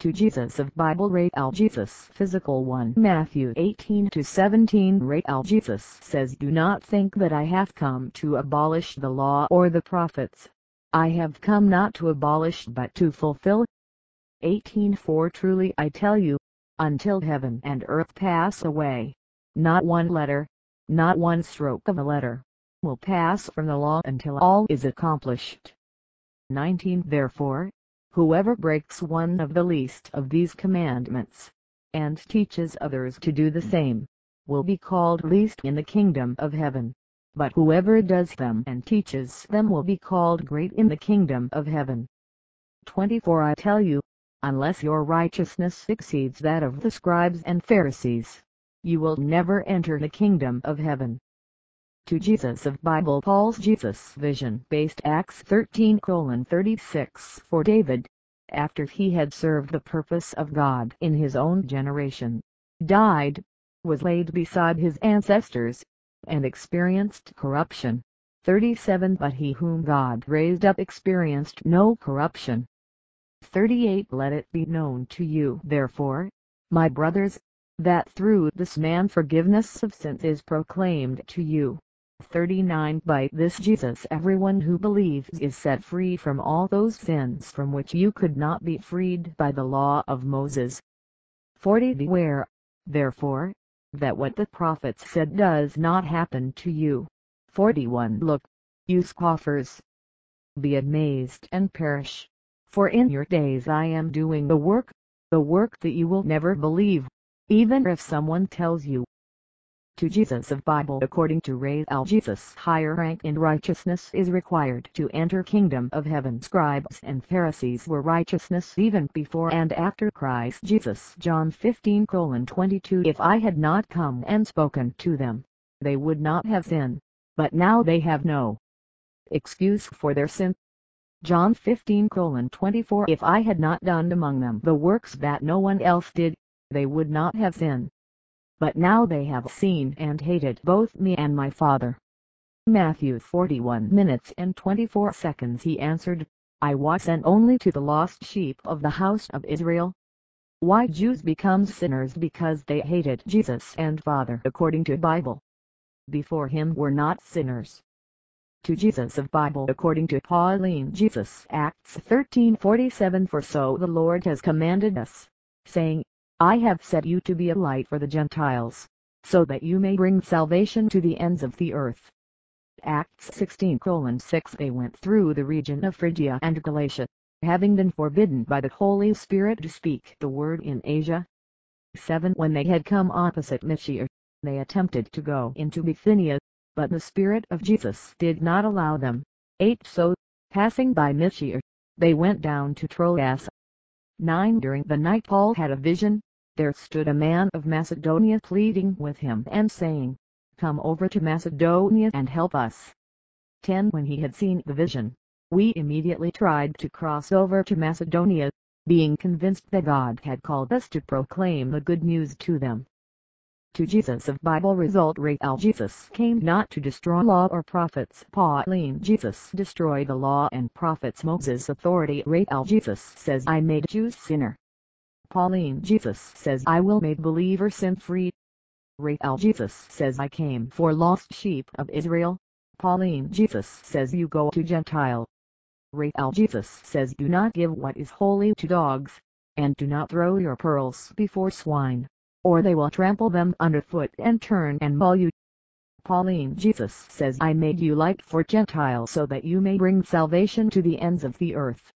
Two Jesus of Bible Ray Al Jesus Physical 1 Matthew 18 to 17 Ray Al Jesus says Do not think that I have come to abolish the law or the prophets. I have come not to abolish but to fulfill. 18 For truly I tell you, until heaven and earth pass away, not one letter, not one stroke of a letter, will pass from the law until all is accomplished. 19 Therefore, whoever breaks one of the least of these commandments, and teaches others to do the same, will be called least in the kingdom of heaven. But whoever does them and teaches them will be called great in the kingdom of heaven. 24 I tell you, unless your righteousness exceeds that of the scribes and Pharisees, you will never enter the kingdom of heaven two Jesus of Bible Paul's Jesus vision based Acts 13 36 for David, after he had served the purpose of God in his own generation, died, was laid beside his ancestors, and experienced corruption. 37 But he whom God raised up experienced no corruption. 38 Let it be known to you therefore, my brothers, that through this man forgiveness of sins is proclaimed to you 39 By this Jesus everyone who believes is set free from all those sins from which you could not be freed by the law of Moses. 40 Beware, therefore, that what the prophets said does not happen to you. 41 Look, you scoffers, be amazed and perish, for in your days I am doing the work, the work that you will never believe, even if someone tells you, two Jesus of Bible according to Ray Al Jesus higher rank in righteousness is required to enter kingdom of heaven scribes and Pharisees were righteousness even before and after Christ Jesus John 15 22 If I had not come and spoken to them, they would not have sinned, but now they have no excuse for their sin. John 15 24 If I had not done among them the works that no one else did, they would not have sinned but now they have seen and hated both me and my Father. Matthew 41 minutes and 24 seconds He answered, I was sent only to the lost sheep of the house of Israel. Why Jews become sinners because they hated Jesus and Father according to Bible. Before him were not sinners. Two Jesus of Bible according to Pauline Jesus Acts 13:47 For so the Lord has commanded us, saying, I have set you to be a light for the Gentiles, so that you may bring salvation to the ends of the earth. Acts 16 6 They went through the region of Phrygia and Galatia, having been forbidden by the Holy Spirit to speak the word in Asia. 7 When they had come opposite Mysia, they attempted to go into Bithynia, but the Spirit of Jesus did not allow them. 8 So, passing by Mysia, they went down to Troas. 9 During the night Paul had a vision, there stood a man of Macedonia pleading with him and saying, Come over to Macedonia and help us. 10 When he had seen the vision, we immediately tried to cross over to Macedonia, being convinced that God had called us to proclaim the good news to them. Two Jesus of Bible Result Ray Jesus came not to destroy law or prophets. Pauline Jesus destroyed the law and prophets Moses authority Ray Jesus says I made Jews sinner. Pauline Jesus says I will make believers sin free. Rael Jesus says I came for lost sheep of Israel. Pauline Jesus says you go to Gentile. Rael Jesus says do not give what is holy to dogs, and do not throw your pearls before swine, or they will trample them underfoot and turn and maul you. Pauline Jesus says I made you light for Gentiles so that you may bring salvation to the ends of the earth.